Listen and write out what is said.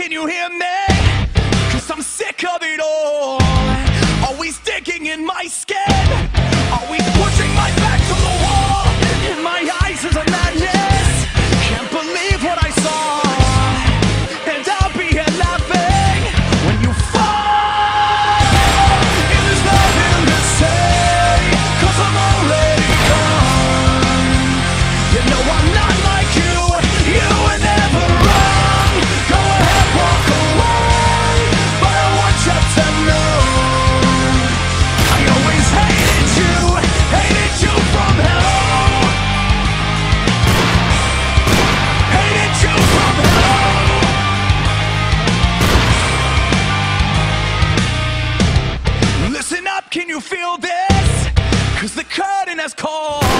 Can you hear me? Cause I'm sick of it all. Always digging in myself. feel this? Cause the curtain has called.